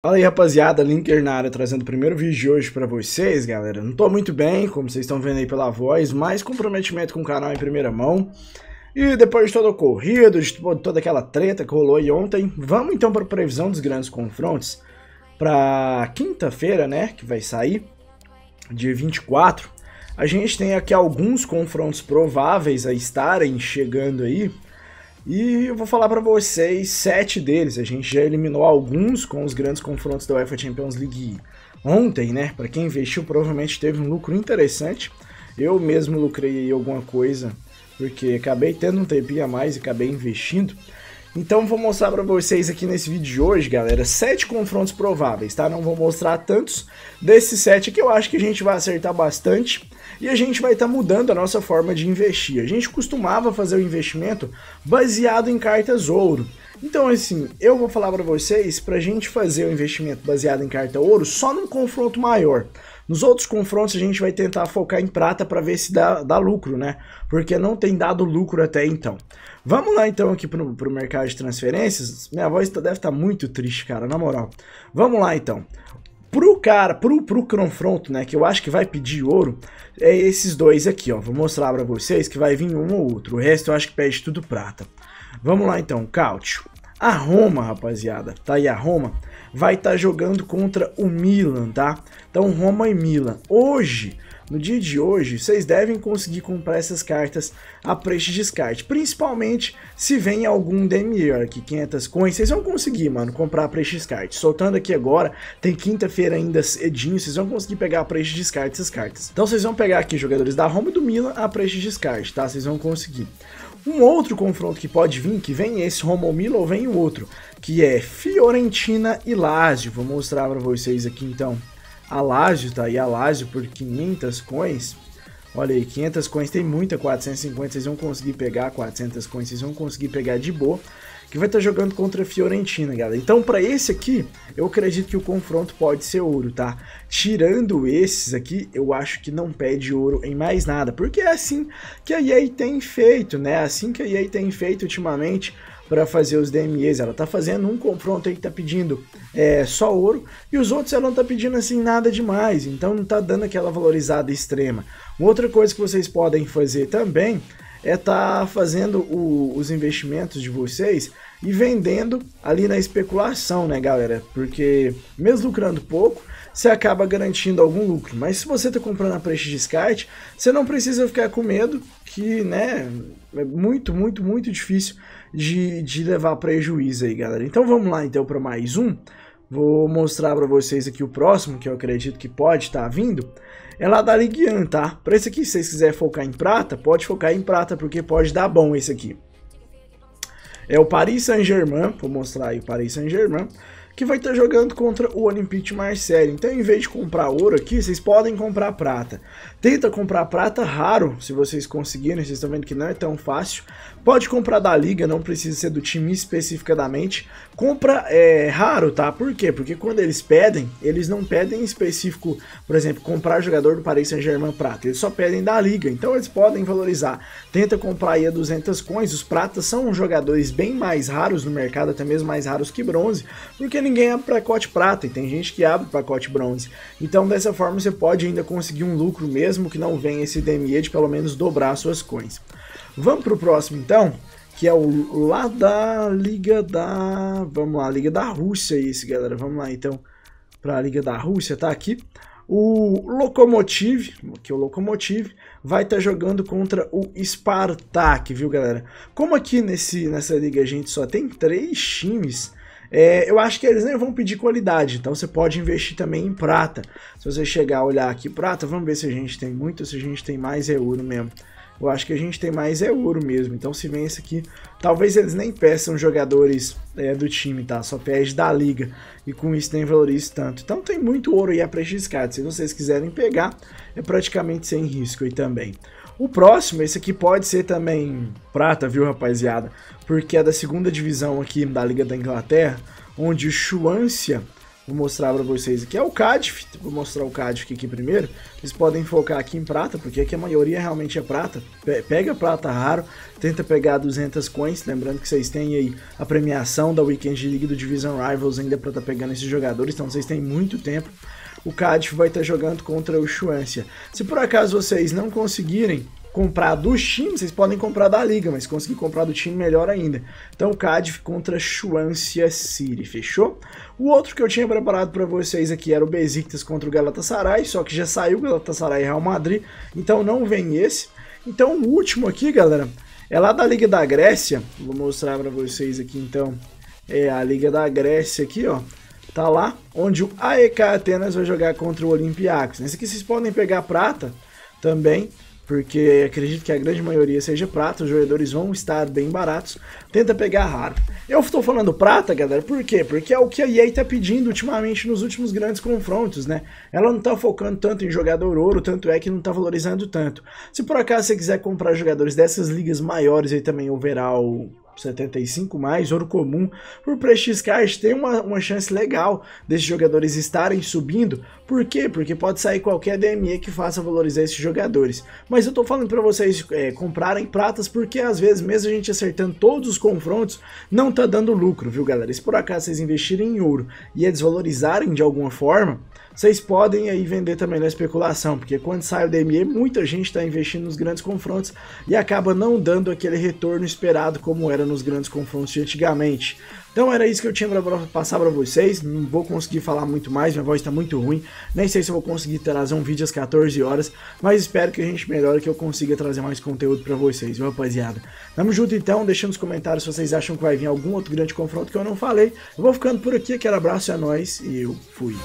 Fala aí rapaziada, Linker na área trazendo o primeiro vídeo de hoje pra vocês, galera. Não tô muito bem, como vocês estão vendo aí pela voz, mas comprometimento com o canal em primeira mão. E depois de todo o corrido, de toda aquela treta que rolou aí ontem, vamos então para a previsão dos grandes confrontos pra quinta-feira, né, que vai sair, dia 24. A gente tem aqui alguns confrontos prováveis a estarem chegando aí, e eu vou falar para vocês sete deles. A gente já eliminou alguns com os grandes confrontos da UEFA Champions League ontem, né? Para quem investiu, provavelmente teve um lucro interessante. Eu mesmo lucrei alguma coisa, porque acabei tendo um tempinho a mais e acabei investindo. Então vou mostrar para vocês aqui nesse vídeo de hoje, galera, sete confrontos prováveis, tá? Não vou mostrar tantos desses sete que eu acho que a gente vai acertar bastante e a gente vai estar tá mudando a nossa forma de investir. A gente costumava fazer o investimento baseado em cartas ouro. Então, assim, eu vou falar para vocês para a gente fazer o investimento baseado em carta ouro só num confronto maior. Nos outros confrontos a gente vai tentar focar em prata para ver se dá, dá lucro, né? Porque não tem dado lucro até então. Vamos lá então aqui pro, pro mercado de transferências. Minha voz tá, deve estar tá muito triste, cara, na moral. Vamos lá então. Pro cara, pro, pro confronto, né, que eu acho que vai pedir ouro, é esses dois aqui, ó. Vou mostrar pra vocês que vai vir um ou outro. O resto eu acho que pede tudo prata. Vamos lá então, Cautio. A Roma, rapaziada, tá aí a Roma, vai estar tá jogando contra o Milan, tá? Então Roma e Milan. Hoje, no dia de hoje, vocês devem conseguir comprar essas cartas a preço de descarte, principalmente se vem algum Demier aqui, 500 coins, vocês vão conseguir, mano, comprar a preço de descarte. Soltando aqui agora, tem quinta-feira ainda cedinho, vocês vão conseguir pegar a preço de descarte essas cartas. Então vocês vão pegar aqui jogadores da Roma e do Milan a preço de descarte, tá? Vocês vão conseguir. Um outro confronto que pode vir, que vem esse Roma ou Milan ou vem o outro, que é Fiorentina e Lazio. Vou mostrar para vocês aqui então a Lazio, tá aí a Lazio por 500 coins. Olha aí, 500 coins tem muita, 450, vocês vão conseguir pegar 400 coins, vocês vão conseguir pegar de boa. Que vai estar tá jogando contra a Fiorentina, galera. Então, para esse aqui, eu acredito que o confronto pode ser ouro, tá? Tirando esses aqui, eu acho que não pede ouro em mais nada. Porque é assim que a EA tem feito, né? É assim que a EA tem feito ultimamente para fazer os DMEs. Ela tá fazendo um confronto aí que tá pedindo é, só ouro e os outros ela não tá pedindo assim nada demais, então não tá dando aquela valorizada extrema. Outra coisa que vocês podem fazer também é estar tá fazendo o, os investimentos de vocês e vendendo ali na especulação, né, galera? Porque mesmo lucrando pouco, você acaba garantindo algum lucro. Mas se você está comprando a preço de descarte, você não precisa ficar com medo que, né, é muito, muito, muito difícil de, de levar prejuízo aí, galera. Então vamos lá então para mais um. Vou mostrar para vocês aqui o próximo, que eu acredito que pode estar tá vindo. É lá da Ligue 1, tá? Para esse aqui, se vocês quiserem focar em prata, pode focar em prata, porque pode dar bom esse aqui. É o Paris Saint-Germain, vou mostrar aí o Paris Saint-Germain que vai estar jogando contra o Olympique Marseille. Então, em vez de comprar ouro aqui, vocês podem comprar prata. Tenta comprar prata raro, se vocês conseguirem, vocês estão vendo que não é tão fácil. Pode comprar da liga, não precisa ser do time especificadamente. Compra é, raro, tá? Por quê? Porque quando eles pedem, eles não pedem em específico, por exemplo, comprar jogador do Paris Saint-Germain prata. Eles só pedem da liga, então eles podem valorizar. Tenta comprar aí a 200 coins. Os pratas são jogadores bem mais raros no mercado, até mesmo mais raros que bronze, porque ninguém abre pacote prata e tem gente que abre pacote bronze. Então dessa forma você pode ainda conseguir um lucro mesmo que não venha esse DME de pelo menos dobrar suas coins. Vamos para o próximo então, que é o lá da Liga da... Vamos lá, Liga da Rússia esse galera, vamos lá então para a Liga da Rússia, tá aqui. O Lokomotiv, que é o Lokomotiv, vai estar tá jogando contra o Spartak, viu galera? Como aqui nesse, nessa liga a gente só tem três times, é, eu acho que eles nem vão pedir qualidade, então você pode investir também em prata. Se você chegar a olhar aqui prata, vamos ver se a gente tem muito se a gente tem mais é ouro mesmo. Eu acho que a gente tem mais é ouro mesmo, então se vem aqui, talvez eles nem peçam jogadores é, do time, tá? Só pede da liga e com isso nem valorize tanto. Então tem muito ouro aí a de se vocês quiserem pegar, é praticamente sem risco aí também. O próximo, esse aqui pode ser também prata, viu, rapaziada? Porque é da segunda divisão aqui da Liga da Inglaterra, onde o Swansea vou mostrar para vocês aqui é o Cadif. Vou mostrar o Cadif aqui primeiro. Vocês podem focar aqui em prata, porque aqui a maioria realmente é prata. Pega prata raro, tenta pegar 200 coins. Lembrando que vocês têm aí a premiação da Weekend League do Division Rivals ainda para estar tá pegando esses jogadores, então vocês têm muito tempo. O Cadif vai estar jogando contra o Chuancia. Se por acaso vocês não conseguirem comprar dos times, vocês podem comprar da liga, mas conseguir comprar do time melhor ainda. Então, Cardiff contra Swansea City, fechou? O outro que eu tinha preparado para vocês aqui era o Besiktas contra o Galatasaray, só que já saiu o Galatasaray e Real Madrid, então não vem esse. Então, o último aqui, galera, é lá da Liga da Grécia. Vou mostrar para vocês aqui, então, é a Liga da Grécia aqui, ó. Tá lá, onde o AEK Atenas vai jogar contra o Olympiacos. Nesse aqui vocês podem pegar prata também, porque acredito que a grande maioria seja prata, os jogadores vão estar bem baratos. Tenta pegar raro. Eu estou falando prata, galera, por quê? Porque é o que a EA está pedindo ultimamente nos últimos grandes confrontos, né? Ela não está focando tanto em jogador ouro, tanto é que não está valorizando tanto. Se por acaso você quiser comprar jogadores dessas ligas maiores aí também, overall 75 mais, ouro comum, por Prestige Card tem uma, uma chance legal desses jogadores estarem subindo. Por quê? Porque pode sair qualquer DME que faça valorizar esses jogadores. Mas eu tô falando para vocês é, comprarem pratas porque às vezes, mesmo a gente acertando todos os confrontos, não tá dando lucro, viu galera? Se por acaso vocês investirem em ouro e a desvalorizarem de alguma forma, vocês podem aí vender também na especulação, porque quando sai o DME, muita gente está investindo nos grandes confrontos e acaba não dando aquele retorno esperado como era nos grandes confrontos de antigamente. Então era isso que eu tinha para passar para vocês. Não vou conseguir falar muito mais, minha voz está muito ruim. Nem sei se vou conseguir trazer um vídeo às 14 horas, mas espero que a gente melhore que eu consiga trazer mais conteúdo para vocês, viu, rapaziada? Tamo junto então, deixa nos comentários se vocês acham que vai vir algum outro grande confronto que eu não falei. Eu vou ficando por aqui, aquele abraço, é nóis e eu fui.